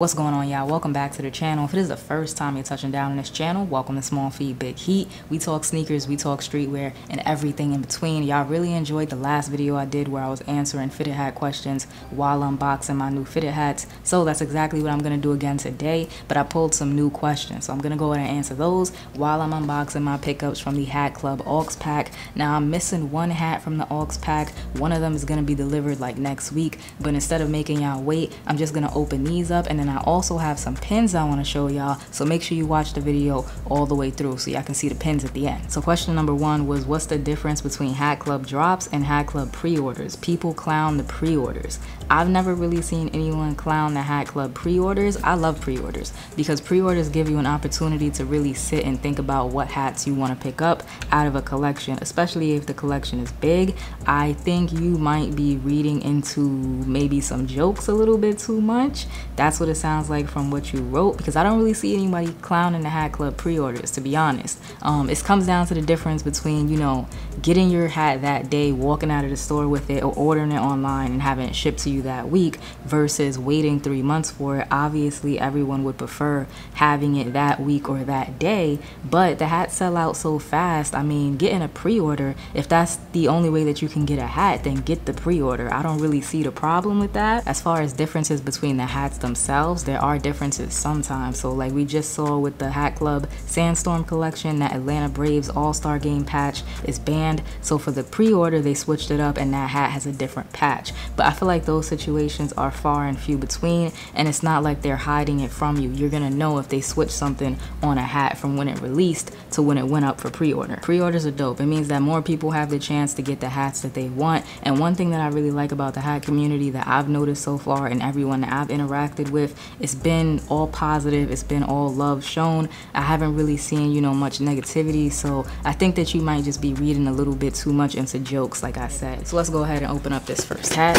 What's going on y'all? Welcome back to the channel. If it is the first time you're touching down on this channel, welcome to Small Feet Big Heat. We talk sneakers, we talk streetwear, and everything in between. Y'all really enjoyed the last video I did where I was answering fitted hat questions while unboxing my new fitted hats. So that's exactly what I'm going to do again today, but I pulled some new questions. So I'm going to go ahead and answer those while I'm unboxing my pickups from the Hat Club Aux Pack. Now I'm missing one hat from the Aux Pack. One of them is going to be delivered like next week, but instead of making y'all wait, I'm just going to open these up and then and I also have some pins I want to show y'all. So make sure you watch the video all the way through so y'all can see the pins at the end. So question number one was what's the difference between Hat Club drops and Hat Club pre-orders? People clown the pre-orders. I've never really seen anyone clown the Hat Club pre-orders. I love pre-orders because pre-orders give you an opportunity to really sit and think about what hats you want to pick up out of a collection, especially if the collection is big. I think you might be reading into maybe some jokes a little bit too much. That's what it sounds like from what you wrote because I don't really see anybody clowning the Hat Club pre-orders to be honest. Um, it comes down to the difference between, you know, getting your hat that day, walking out of the store with it or ordering it online and having it shipped to you that week versus waiting three months for it. Obviously, everyone would prefer having it that week or that day, but the hats sell out so fast. I mean, getting a pre-order, if that's the only way that you can get a hat, then get the pre-order. I don't really see the problem with that. As far as differences between the hats themselves, themselves, there are differences sometimes. So like we just saw with the Hat Club Sandstorm collection, that Atlanta Braves All-Star Game patch is banned. So for the pre-order, they switched it up and that hat has a different patch. But I feel like those situations are far and few between and it's not like they're hiding it from you. You're gonna know if they switch something on a hat from when it released to when it went up for pre-order. Pre-orders are dope. It means that more people have the chance to get the hats that they want. And one thing that I really like about the hat community that I've noticed so far and everyone that I've interacted with it's been all positive. It's been all love shown. I haven't really seen, you know, much negativity. So I think that you might just be reading a little bit too much into jokes, like I said. So let's go ahead and open up this first hat.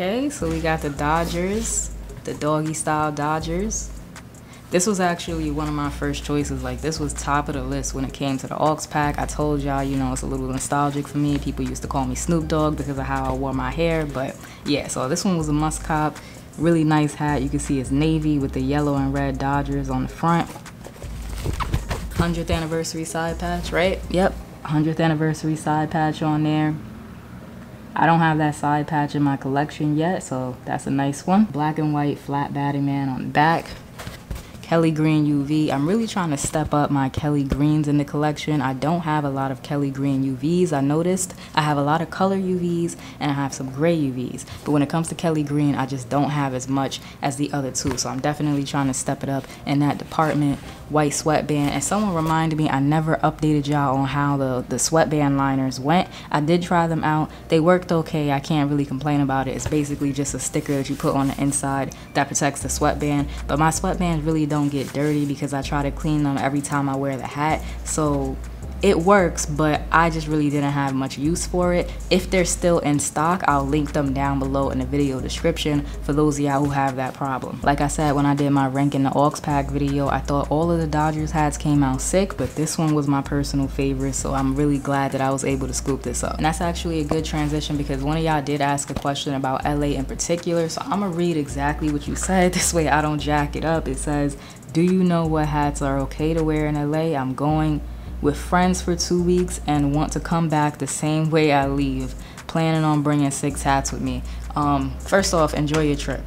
Okay, so we got the Dodgers, the doggy style Dodgers. This was actually one of my first choices. Like this was top of the list when it came to the Aux pack. I told y'all, you know, it's a little nostalgic for me. People used to call me Snoop Dogg because of how I wore my hair. But yeah, so this one was a must cop. Really nice hat. You can see it's navy with the yellow and red Dodgers on the front. 100th anniversary side patch, right? Yep, 100th anniversary side patch on there. I don't have that side patch in my collection yet, so that's a nice one. Black and white flat batting man on the back. Kelly Green UV. I'm really trying to step up my Kelly Greens in the collection. I don't have a lot of Kelly Green UVs, I noticed. I have a lot of color UVs and I have some gray UVs. But when it comes to Kelly Green, I just don't have as much as the other two. So I'm definitely trying to step it up in that department. White sweatband. And someone reminded me I never updated y'all on how the, the sweatband liners went. I did try them out. They worked okay. I can't really complain about it. It's basically just a sticker that you put on the inside that protects the sweatband. But my sweatbands really don't don't get dirty because I try to clean them every time I wear the hat. So it works, but I just really didn't have much use for it. If they're still in stock, I'll link them down below in the video description for those of y'all who have that problem. Like I said, when I did my ranking the Aux Pack video, I thought all of the Dodgers hats came out sick, but this one was my personal favorite, so I'm really glad that I was able to scoop this up. And that's actually a good transition because one of y'all did ask a question about LA in particular, so I'm gonna read exactly what you said. This way I don't jack it up. It says, do you know what hats are okay to wear in LA? I'm going with friends for two weeks and want to come back the same way I leave. Planning on bringing six hats with me. Um, first off, enjoy your trip.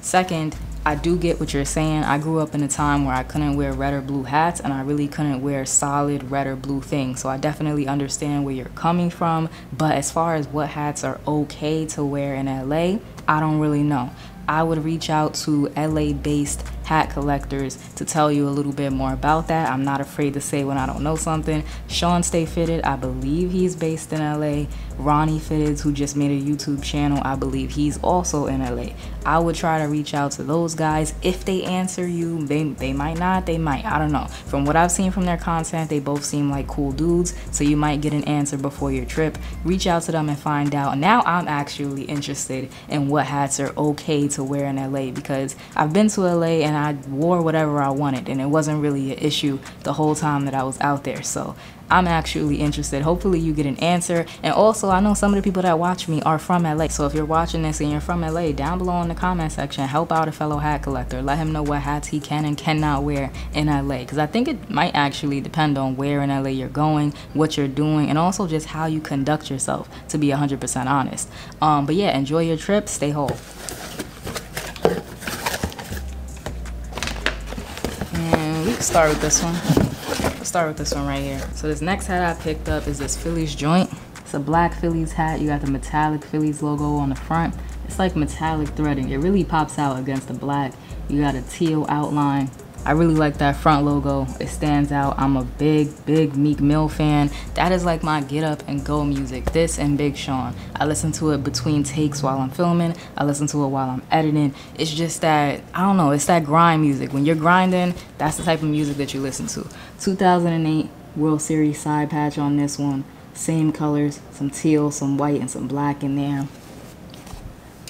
Second, I do get what you're saying. I grew up in a time where I couldn't wear red or blue hats and I really couldn't wear solid red or blue things. So I definitely understand where you're coming from. But as far as what hats are okay to wear in LA, I don't really know. I would reach out to LA based hat collectors to tell you a little bit more about that. I'm not afraid to say when I don't know something. Sean Stay Fitted, I believe he's based in LA. Ronnie Fitteds, who just made a YouTube channel, I believe he's also in LA. I would try to reach out to those guys. If they answer you, they, they might not, they might, I don't know. From what I've seen from their content, they both seem like cool dudes, so you might get an answer before your trip. Reach out to them and find out. Now I'm actually interested in what hats are okay to wear in LA because I've been to LA and and I wore whatever I wanted, and it wasn't really an issue the whole time that I was out there. So I'm actually interested. Hopefully, you get an answer. And also, I know some of the people that watch me are from LA. So if you're watching this and you're from LA, down below in the comment section, help out a fellow hat collector. Let him know what hats he can and cannot wear in LA. Because I think it might actually depend on where in LA you're going, what you're doing, and also just how you conduct yourself, to be 100% honest. Um, but yeah, enjoy your trip. Stay whole. Start with this one start with this one right here. So this next hat I picked up is this Phillies joint. It's a black Phillies hat. You got the metallic Phillies logo on the front. It's like metallic threading. It really pops out against the black. You got a teal outline I really like that front logo. It stands out. I'm a big, big Meek Mill fan. That is like my get up and go music. This and Big Sean. I listen to it between takes while I'm filming. I listen to it while I'm editing. It's just that, I don't know, it's that grind music. When you're grinding, that's the type of music that you listen to. 2008 World Series side patch on this one. Same colors, some teal, some white, and some black in there.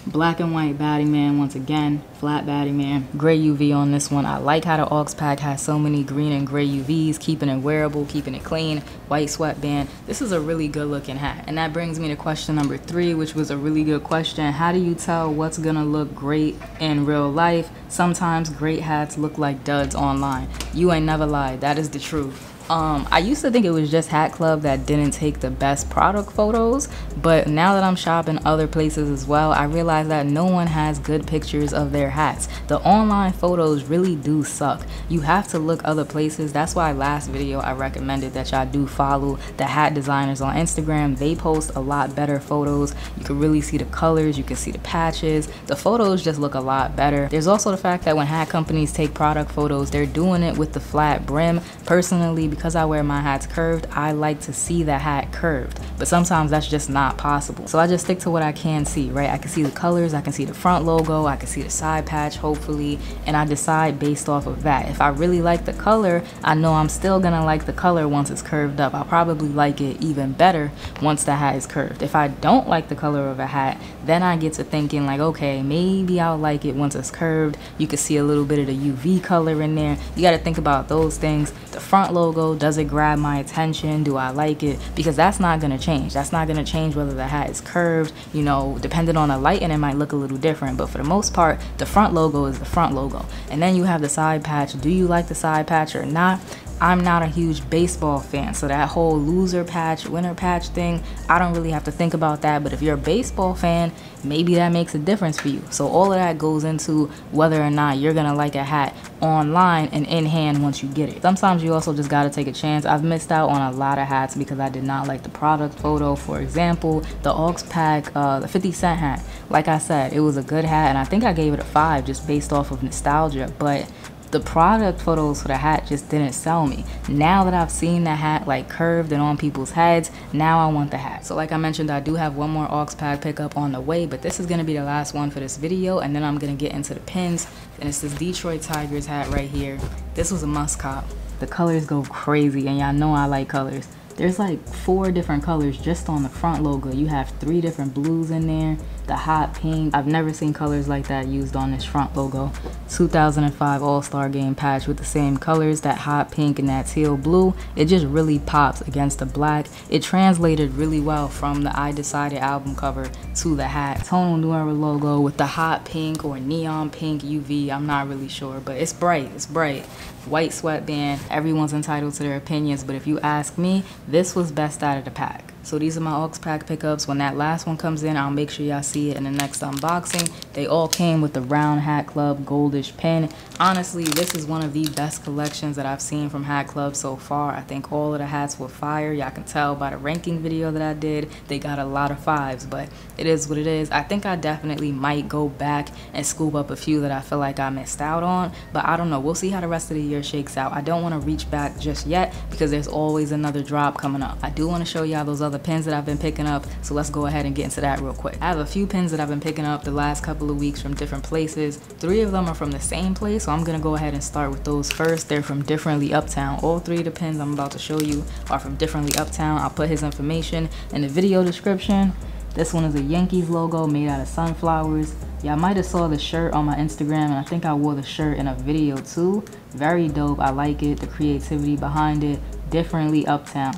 Black and white batting man once again, flat batting man, gray UV on this one. I like how the aux pack has so many green and gray UVs, keeping it wearable, keeping it clean, white sweatband. This is a really good looking hat. And that brings me to question number three, which was a really good question. How do you tell what's gonna look great in real life? Sometimes great hats look like duds online. You ain't never lied, that is the truth. Um, I used to think it was just Hat Club that didn't take the best product photos, but now that I'm shopping other places as well, I realize that no one has good pictures of their hats. The online photos really do suck. You have to look other places. That's why last video I recommended that y'all do follow the hat designers on Instagram. They post a lot better photos. You can really see the colors, you can see the patches. The photos just look a lot better. There's also the fact that when hat companies take product photos, they're doing it with the flat brim. Personally, because I wear my hats curved, I like to see the hat curved. But sometimes that's just not possible. So I just stick to what I can see, right? I can see the colors, I can see the front logo, I can see the side patch, hopefully, and I decide based off of that. If I really like the color, I know I'm still gonna like the color once it's curved up. I'll probably like it even better once the hat is curved. If I don't like the color of a hat, then I get to thinking like, okay, maybe I'll like it once it's curved. You can see a little bit of the UV color in there. You gotta think about those things. The front logo, does it grab my attention? Do I like it? Because that's not gonna change. That's not gonna change whether the hat is curved, you know, depending on the light and it might look a little different. But for the most part, the front logo is the front logo. And then you have the side patch. Do you like the side patch or not? I'm not a huge baseball fan, so that whole loser patch, winner patch thing, I don't really have to think about that. But if you're a baseball fan, maybe that makes a difference for you. So all of that goes into whether or not you're gonna like a hat online and in hand once you get it. Sometimes you also just gotta take a chance. I've missed out on a lot of hats because I did not like the product photo. For example, the aux pack, uh, the 50 cent hat. Like I said, it was a good hat, and I think I gave it a five just based off of nostalgia. But the product photos for the hat just didn't sell me. Now that I've seen the hat like curved and on people's heads, now I want the hat. So like I mentioned, I do have one more aux pack pickup on the way, but this is gonna be the last one for this video, and then I'm gonna get into the pins. And it's this Detroit Tigers hat right here. This was a must cop. The colors go crazy, and y'all know I like colors. There's like four different colors just on the front logo. You have three different blues in there the hot pink. I've never seen colors like that used on this front logo. 2005 All-Star Game patch with the same colors, that hot pink and that teal blue. It just really pops against the black. It translated really well from the I Decided album cover to the hat. Tonal New Era logo with the hot pink or neon pink UV. I'm not really sure, but it's bright. It's bright. White sweatband. Everyone's entitled to their opinions, but if you ask me, this was best out of the pack. So these are my aux pack pickups. When that last one comes in, I'll make sure y'all see it in the next unboxing. They all came with the round Hat Club goldish pin. Honestly, this is one of the best collections that I've seen from Hat Club so far. I think all of the hats were fire. Y'all can tell by the ranking video that I did. They got a lot of fives, but it is what it is. I think I definitely might go back and scoop up a few that I feel like I missed out on, but I don't know. We'll see how the rest of the year shakes out. I don't want to reach back just yet because there's always another drop coming up. I do want to show y'all those other pins that I've been picking up. So let's go ahead and get into that real quick. I have a few pins that I've been picking up the last couple of weeks from different places. Three of them are from the same place, so I'm gonna go ahead and start with those first. They're from Differently Uptown. All three of the pins I'm about to show you are from Differently Uptown. I'll put his information in the video description This one is a Yankees logo made out of sunflowers. Y'all might have saw the shirt on my Instagram and I think I wore the shirt in a video too. Very dope. I like it. The creativity behind it. Differently Uptown.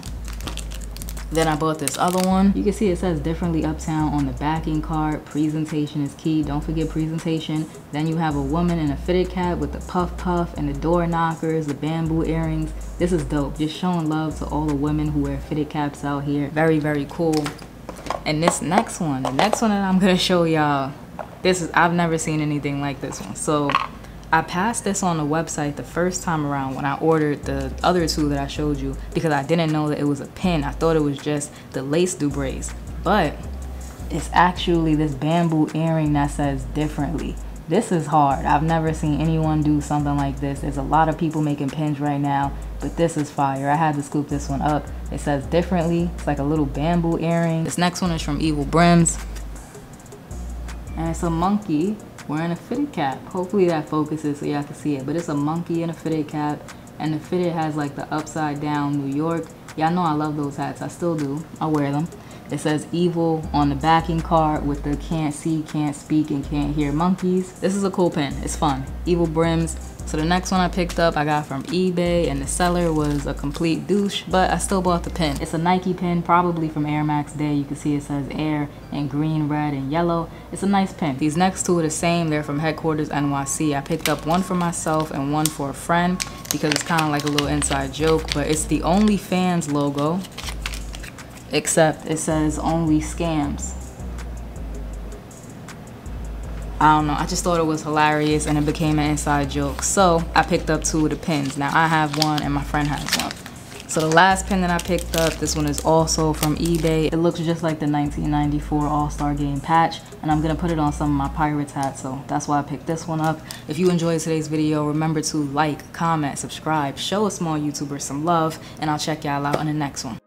Then I bought this other one. You can see it says differently uptown on the backing card. Presentation is key. Don't forget presentation. Then you have a woman in a fitted cap with the puff puff and the door knockers, the bamboo earrings. This is dope. Just showing love to all the women who wear fitted caps out here. Very, very cool. And this next one, the next one that I'm gonna show y'all, this is, I've never seen anything like this one. So I passed this on the website the first time around when I ordered the other two that I showed you because I didn't know that it was a pin. I thought it was just the lace dubres, but it's actually this bamboo earring that says differently. This is hard. I've never seen anyone do something like this. There's a lot of people making pins right now, but this is fire. I had to scoop this one up. It says differently. It's like a little bamboo earring. This next one is from Evil Brims. And it's a monkey wearing a fitted cap. Hopefully that focuses so y'all can see it. But it's a monkey in a fitted cap. And the fitted has like the upside down New York. Y'all know I love those hats. I still do. I wear them. It says evil on the backing card with the can't see, can't speak, and can't hear monkeys. This is a cool pen. It's fun. Evil brims. So the next one I picked up I got from eBay and the seller was a complete douche, but I still bought the pen. It's a Nike pen, probably from Air Max Day. You can see it says Air in green, red, and yellow. It's a nice pen. These next two are the same. They're from Headquarters NYC. I picked up one for myself and one for a friend because it's kind of like a little inside joke, but it's the OnlyFans logo, except it says only scams. I don't know. I just thought it was hilarious and it became an inside joke. So I picked up two of the pins. Now I have one and my friend has one. So the last pin that I picked up, this one is also from eBay. It looks just like the 1994 All-Star Game patch. And I'm to put it on some of my Pirates hats. So that's why I picked this one up. If you enjoyed today's video, remember to like, comment, subscribe, show a small YouTuber some love. And I'll check y'all out in the next one.